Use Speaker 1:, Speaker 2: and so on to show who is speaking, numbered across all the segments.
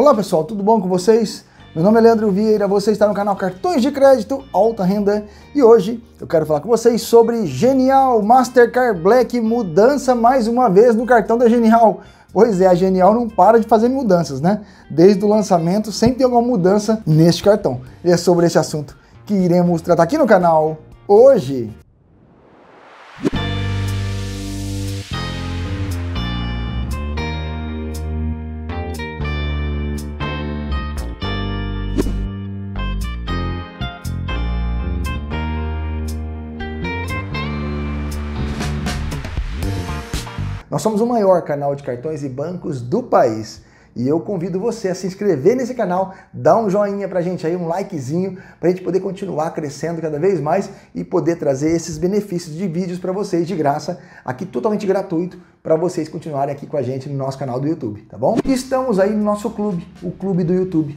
Speaker 1: Olá pessoal, tudo bom com vocês? Meu nome é Leandro Vieira, você está no canal Cartões de Crédito Alta Renda e hoje eu quero falar com vocês sobre Genial Mastercard Black mudança mais uma vez no cartão da Genial. Pois é, a Genial não para de fazer mudanças, né? Desde o lançamento sempre tem alguma mudança neste cartão. E é sobre esse assunto que iremos tratar aqui no canal hoje. Nós somos o maior canal de cartões e bancos do país. E eu convido você a se inscrever nesse canal, dar um joinha pra gente aí, um likezinho, pra gente poder continuar crescendo cada vez mais e poder trazer esses benefícios de vídeos para vocês de graça, aqui totalmente gratuito, para vocês continuarem aqui com a gente no nosso canal do YouTube, tá bom? Estamos aí no nosso clube, o Clube do YouTube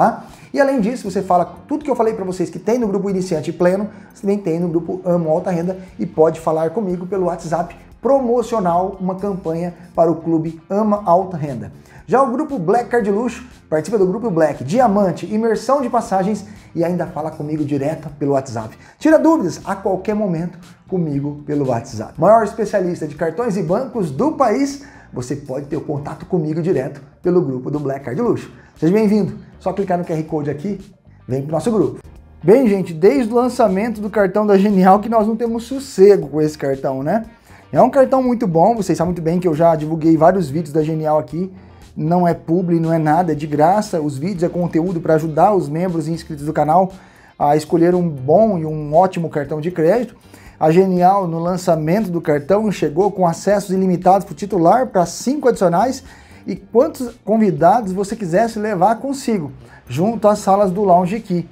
Speaker 1: Tá? E além disso, você fala tudo que eu falei para vocês que tem no grupo Iniciante Pleno, você também tem no grupo Amo Alta Renda e pode falar comigo pelo WhatsApp promocional, uma campanha para o clube Ama Alta Renda. Já o grupo Black Card Luxo participa do grupo Black Diamante, imersão de passagens e ainda fala comigo direto pelo WhatsApp. Tira dúvidas a qualquer momento comigo pelo WhatsApp. Maior especialista de cartões e bancos do país, você pode ter o contato comigo direto pelo grupo do Black Card Luxo. Seja bem-vindo! Só clicar no QR Code aqui, vem pro nosso grupo. Bem, gente, desde o lançamento do cartão da Genial que nós não temos sossego com esse cartão, né? É um cartão muito bom, vocês sabem muito bem que eu já divulguei vários vídeos da Genial aqui. Não é publi, não é nada, é de graça. Os vídeos é conteúdo para ajudar os membros e inscritos do canal a escolher um bom e um ótimo cartão de crédito. A Genial, no lançamento do cartão, chegou com acessos ilimitados para o titular para cinco adicionais e quantos convidados você quisesse levar consigo, junto às salas do Lounge Key.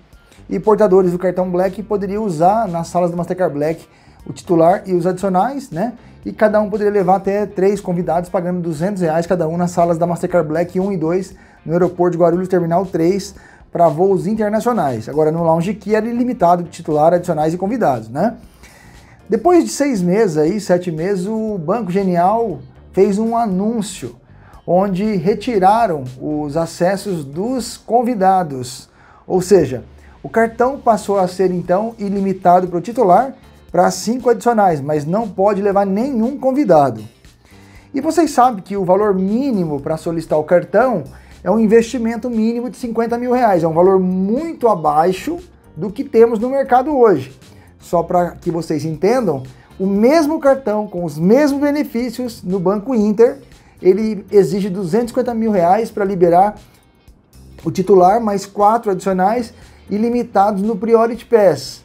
Speaker 1: E portadores do cartão Black poderiam usar nas salas do Mastercard Black o titular e os adicionais, né? E cada um poderia levar até três convidados, pagando 200 reais cada um nas salas da Mastercard Black 1 e 2 no aeroporto de Guarulhos Terminal 3 para voos internacionais. Agora no Lounge Key era ilimitado de titular, adicionais e convidados, né? Depois de seis meses aí, sete meses, o Banco Genial fez um anúncio onde retiraram os acessos dos convidados. Ou seja, o cartão passou a ser então ilimitado para o titular para cinco adicionais, mas não pode levar nenhum convidado. E vocês sabem que o valor mínimo para solicitar o cartão é um investimento mínimo de 50 mil reais. É um valor muito abaixo do que temos no mercado hoje. Só para que vocês entendam, o mesmo cartão com os mesmos benefícios no Banco Inter ele exige 250 mil reais para liberar o titular, mais quatro adicionais ilimitados no Priority Pass.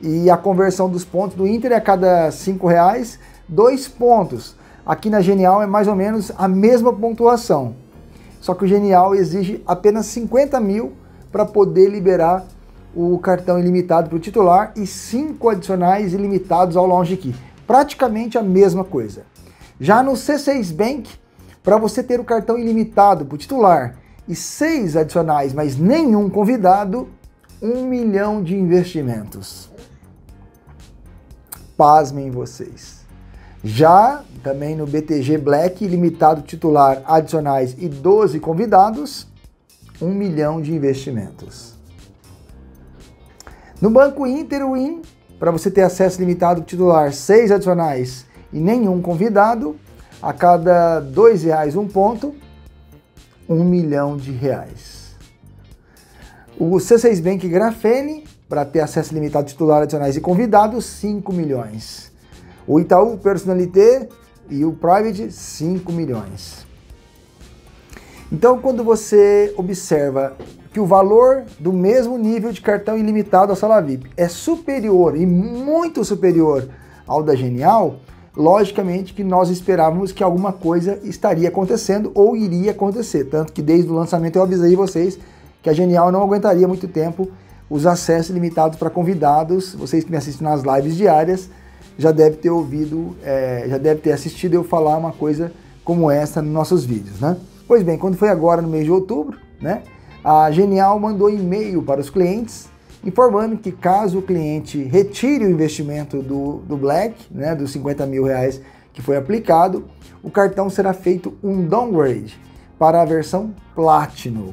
Speaker 1: E a conversão dos pontos do Inter é a cada cinco reais, dois pontos. Aqui na Genial é mais ou menos a mesma pontuação. Só que o Genial exige apenas 50 mil para poder liberar o cartão ilimitado para o titular e cinco adicionais ilimitados ao Lounge Key. Praticamente a mesma coisa. Já no C6 Bank, para você ter o cartão ilimitado para o titular e seis adicionais, mas nenhum convidado, um milhão de investimentos. Pasmem vocês. Já também no BTG Black, limitado titular, adicionais e 12 convidados, um milhão de investimentos. No Banco Inter Win, para você ter acesso limitado titular, seis adicionais e nenhum convidado, a cada dois reais um ponto, um milhão de reais. O C6 Bank Grafene, para ter acesso limitado titular adicionais e convidados, 5 milhões. O Itaú Personalité e o Private, 5 milhões. Então, quando você observa que o valor do mesmo nível de cartão ilimitado à sala VIP é superior e muito superior ao da Genial, logicamente que nós esperávamos que alguma coisa estaria acontecendo ou iria acontecer. Tanto que desde o lançamento eu avisei vocês que a Genial não aguentaria muito tempo os acessos limitados para convidados. Vocês que me assistem nas lives diárias já deve ter ouvido, é, já deve ter assistido eu falar uma coisa como essa nos nossos vídeos, né? Pois bem, quando foi agora no mês de outubro, né? A Genial mandou e-mail para os clientes informando que caso o cliente retire o investimento do, do Black, né, dos 50 mil reais que foi aplicado, o cartão será feito um downgrade para a versão Platinum.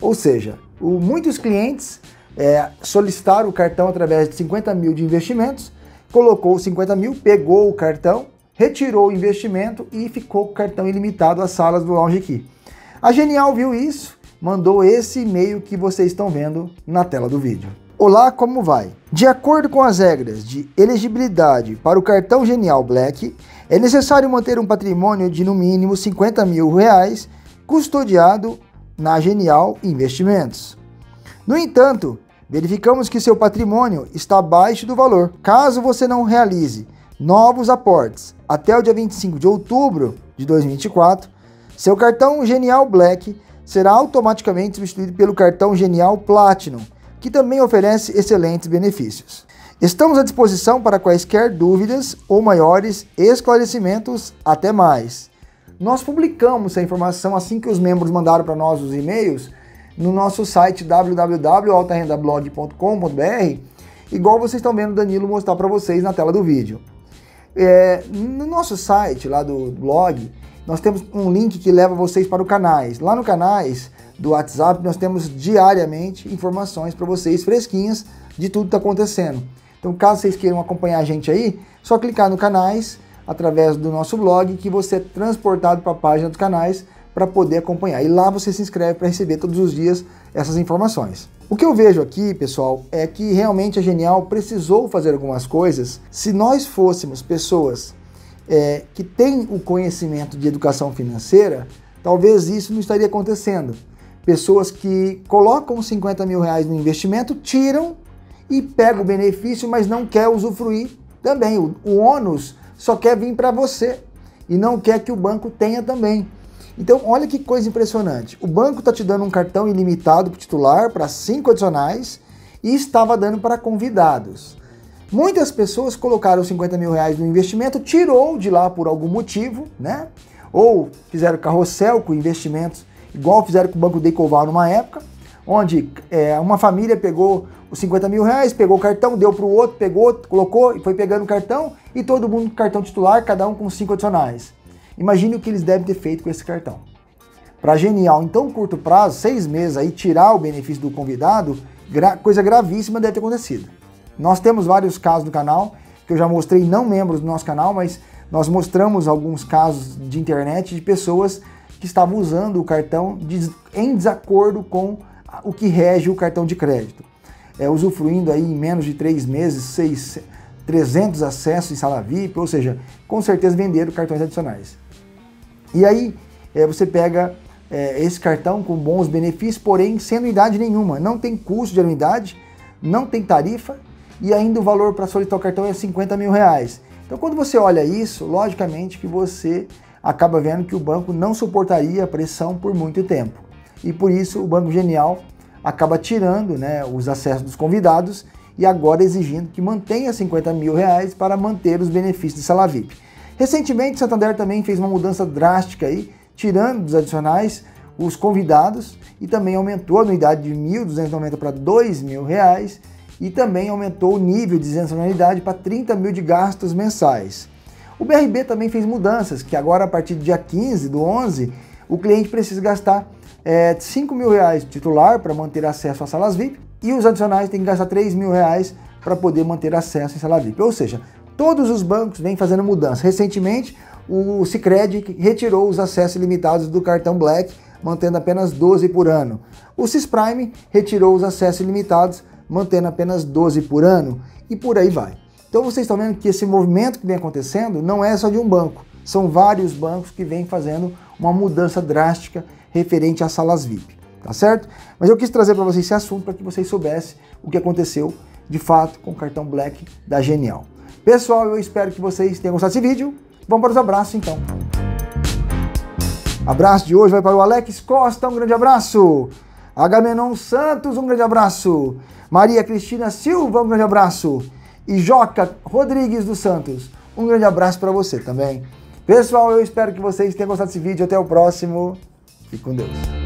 Speaker 1: Ou seja, o, muitos clientes é, solicitaram o cartão através de 50 mil de investimentos, colocou 50 mil, pegou o cartão, retirou o investimento e ficou o cartão ilimitado às salas do Lounge aqui. A Genial viu isso, mandou esse e-mail que vocês estão vendo na tela do vídeo. Olá, como vai? De acordo com as regras de elegibilidade para o cartão Genial Black, é necessário manter um patrimônio de no mínimo 50 mil reais custodiado na Genial Investimentos. No entanto, verificamos que seu patrimônio está abaixo do valor. Caso você não realize novos aportes até o dia 25 de outubro de 2024, seu cartão Genial Black será automaticamente substituído pelo cartão Genial Platinum, que também oferece excelentes benefícios. Estamos à disposição para quaisquer dúvidas ou maiores esclarecimentos. Até mais. Nós publicamos essa informação assim que os membros mandaram para nós os e-mails no nosso site www.altarendablog.com.br, igual vocês estão vendo o Danilo mostrar para vocês na tela do vídeo. É, no nosso site lá do blog, nós temos um link que leva vocês para o canais. Lá no canais do WhatsApp, nós temos diariamente informações para vocês fresquinhas de tudo que está acontecendo. Então, caso vocês queiram acompanhar a gente aí, só clicar no canais através do nosso blog que você é transportado para a página dos canais para poder acompanhar. E lá você se inscreve para receber todos os dias essas informações. O que eu vejo aqui, pessoal, é que realmente a Genial precisou fazer algumas coisas. Se nós fôssemos pessoas é, que têm o conhecimento de educação financeira, talvez isso não estaria acontecendo. Pessoas que colocam 50 mil reais no investimento, tiram e pega o benefício, mas não quer usufruir também. O, o ônus só quer vir para você e não quer que o banco tenha também. Então, olha que coisa impressionante. O banco está te dando um cartão ilimitado para titular, para cinco adicionais, e estava dando para convidados. Muitas pessoas colocaram 50 mil reais no investimento, tirou de lá por algum motivo, né? Ou fizeram carrossel com investimentos, igual fizeram com o Banco Decoval numa época, onde é, uma família pegou os 50 mil reais, pegou o cartão, deu para o outro, pegou, colocou e foi pegando o cartão e todo mundo com cartão titular, cada um com cinco adicionais. Imagine o que eles devem ter feito com esse cartão. Para genial, em tão curto prazo, seis meses aí, tirar o benefício do convidado, gra coisa gravíssima deve ter acontecido. Nós temos vários casos no canal, que eu já mostrei, não membros do nosso canal, mas nós mostramos alguns casos de internet de pessoas que estavam usando o cartão de, em desacordo com o que rege o cartão de crédito é, usufruindo aí em menos de três meses, seis, 300 acessos em sala VIP, ou seja, com certeza venderam cartões adicionais. E aí é, você pega é, esse cartão com bons benefícios, porém sem anuidade nenhuma, não tem custo de anuidade, não tem tarifa e ainda o valor para solicitar o cartão é 50 mil reais. Então quando você olha isso, logicamente que você acaba vendo que o banco não suportaria a pressão por muito tempo. E por isso o Banco Genial acaba tirando né, os acessos dos convidados e agora exigindo que mantenha 50 mil reais para manter os benefícios de sala VIP. Recentemente, Santander também fez uma mudança drástica aí, tirando dos adicionais os convidados e também aumentou a anuidade de 1.290 para 2.000 reais e também aumentou o nível de isenção de anuidade para 30 mil de gastos mensais. O BRB também fez mudanças, que agora a partir do dia 15 do 11, o cliente precisa gastar é, 5 mil reais titular para manter acesso às salas VIP e os adicionais têm que gastar 3 mil reais para poder manter acesso em sala VIP. Ou seja, todos os bancos vêm fazendo mudança. Recentemente, o Cicred retirou os acessos limitados do cartão Black, mantendo apenas 12 por ano. O Cisprime retirou os acessos limitados, mantendo apenas 12 por ano. E por aí vai. Então vocês estão vendo que esse movimento que vem acontecendo não é só de um banco. São vários bancos que vêm fazendo uma mudança drástica referente às salas VIP, tá certo? Mas eu quis trazer para vocês esse assunto para que vocês soubessem o que aconteceu de fato com o cartão Black da Genial. Pessoal, eu espero que vocês tenham gostado desse vídeo. Vamos para os abraços então. Abraço de hoje vai para o Alex Costa, um grande abraço. Agamenon Santos, um grande abraço. Maria Cristina Silva, um grande abraço. E Joca Rodrigues dos Santos, um grande abraço para você também. Pessoal, eu espero que vocês tenham gostado desse vídeo. Até o próximo. Fique com Deus.